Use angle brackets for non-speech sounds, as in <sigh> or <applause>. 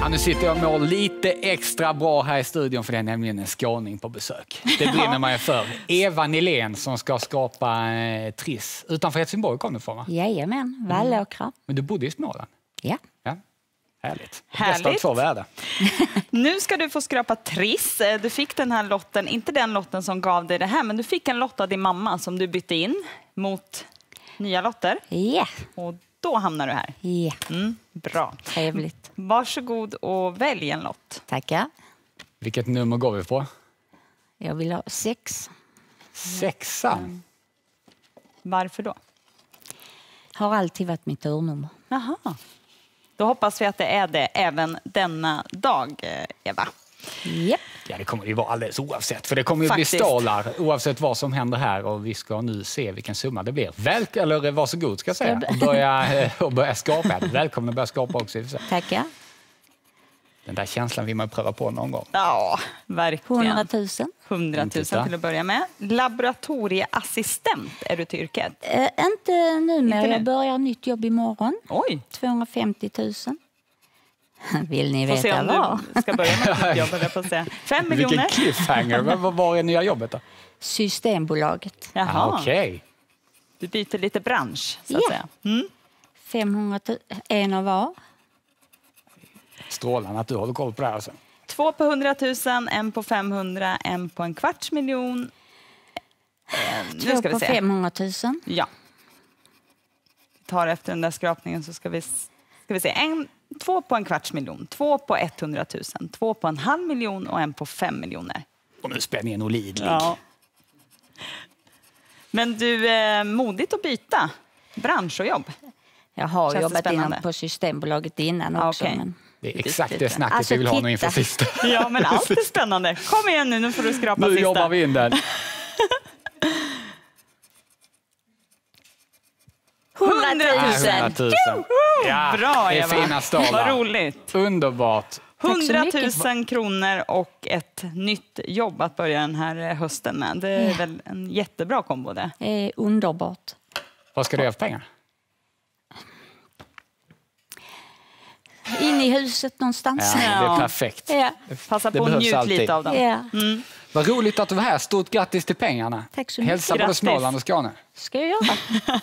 Ja, nu sitter jag och mår lite extra bra här i studion för det är nämligen en skåning på besök. Det brinner man ju för. Eva Nilén som ska skapa eh, Triss. Utanför Helsingborg kom du ifrån va? Jajamän, Vallåkra. Men du bodde i Småland? Ja. Ja. Härligt. Härligt. Bästa av två världar. <laughs> Nu ska du få skrapa Triss. Eh, Du fick den här lotten, inte den lotten som gav dig det här, men du fick en lott av din mamma som du bytte in mot nya lotter. Ja, Och då hamnar du här. ja. Mm, bra. trevligt. Varsågod och välj en lott. Tackar. Vilket nummer går vi på? Jag vill ha sex. Sexa. Varför då? Har alltid varit mitt turnummer. Jaha. Då hoppas vi att det är det även denna dag, eh, Eva. Japp. Ja, det kommer det ju vara alldeles oavsett. För det kommer ju Faktiskt. bli stålar oavsett vad som händer här och vi ska nu se vilken summa det blir. Väl, eller eh, varsågod ska jag säga och börja, eh, <laughs> och börja skapa. Välkommen att börja skapa också. Tackar. Den där känslan vill man pröva på någon gång. Ja, verkligen. 100 000. 100 000 Titta. till att börja med. Laboratorieassistent är du till yrket. Eh, inte numera. Inte nu. Jag börjar nytt jobb imorgon. Oj, 250 000. <laughs> Vill ni får se veta om vad? du ska börja med ett jobb. jag på att säga. <laughs> Fem Vilken miljoner. cliffhanger. Var, är nya jobbet då? Systembolaget. Jaha, Ah, Okej. du byter lite bransch, så att Ja. säga. Mm. 500 000. En av var. Strålande att du håller koll på det här. Alltså. Två på 100 000, en på 500, en på en kvarts miljon. Eh, nu Två ska vi på se. 500 000. Ja. Tar efter den där skrapningen så ska vi, ska vi se. En, två på en kvarts miljon, två på 100 000, två på en halv miljon och en på fem miljoner. Och nu spänningen olidlig. Ja. Men du, eh, modigt att byta bransch och jobb. Jag har Känns det jobbat innan på Systembolaget innan Ah, också. okej. Men Det är exakt det snacket Alltså, vi vill ha nu inför titta. sista. <laughs> Ja, men allt är spännande. Kom igen nu, nu får du skrapa Nu sista. jobbar vi in den. 100 000! Nej, 100 000. Ja, Bra, det är Eva. Vad roligt. Underbart. så 100 mycket. 000 kronor och ett nytt jobb att börja den här eh, hösten med. Det är Ja. väl en jättebra kombo det. Det är underbart. Vad ska du göra för pengar? In i huset någonstans. Ja, det är perfekt. Ja. Passa Det på att behövs njut alltid. lite av dem. Ja. Vad roligt att du var här. Stort grattis till pengarna. Tack så mycket. Hälsa både Grattis. Småland och Skåne. ska jag göra. <laughs>